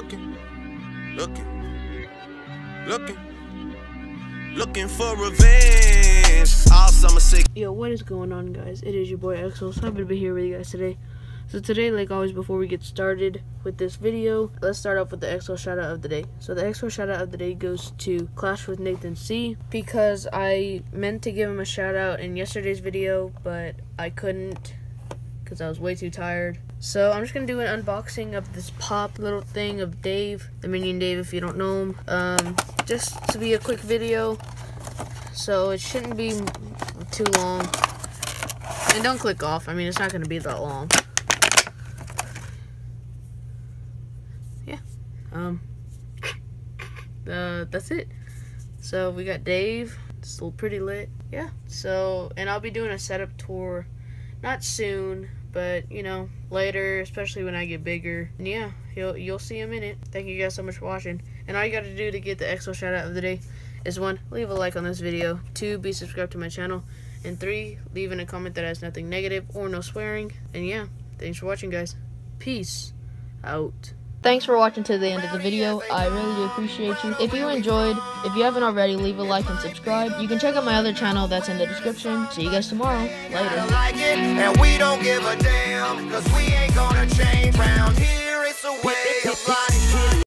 looking, looking, looking, looking for revenge. All summer sick. Yo, what is going on, guys? It is your boy Exo. So happy to be here with you guys today. So today, like always, before we get started with this video, let's start off with the Exo shout out of the day. So the Exo shout out of the day goes to Clash with Nathan C because I meant to give him a shout out in yesterday's video, but I couldn't because I was way too tired. So I'm just gonna do an unboxing of this pop little thing of Dave, the Minion Dave, if you don't know him. Um, just to be a quick video, so it shouldn't be too long. And don't click off. I mean, it's not gonna be that long. Yeah. Um. Uh, that's it. So we got Dave. Still pretty lit. Yeah. So, and I'll be doing a setup tour, not soon, but you know later especially when i get bigger. And yeah you'll you'll see him in it. Thank you guys so much for watching. And all you got to do to get the exo shout out of the day is one leave a like on this video two be subscribed to my channel and three leave in a comment that has nothing negative or no swearing. And yeah thanks for watching guys. Peace out Thanks for watching to the end of the video. I really do appreciate you. If you enjoyed, if you haven't already, leave a like and subscribe. You can check out my other channel that's in the description. See you guys tomorrow. Later.